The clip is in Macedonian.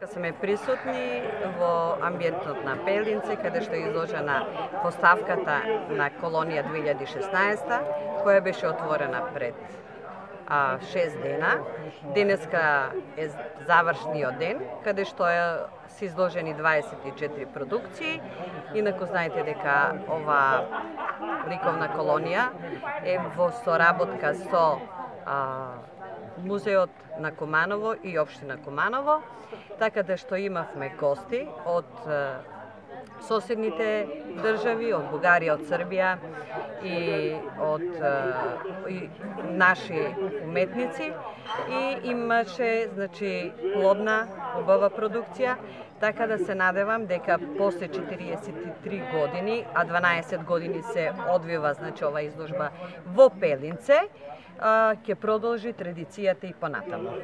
Денеска сме присутни во амбиентот на Пелинци, каде што е изложена поставката на колонија 2016, која беше отворена пред а, 6 дена. Денеска е завршниот ден, каде што е се изложени 24 продукции. Инако знаете дека ова ликовна колонија е во соработка со а, Музеот на Команово и општина Команово, така да што имавме гости од соседните држави, од Бугарија, од Србија и од и наши уметници и имаше значи плодна убава продукција, така да се надевам дека после 43 години, а 12 години се одвива значи ова изложба во Пелинце, ќе продолжи традицијата и понатаму.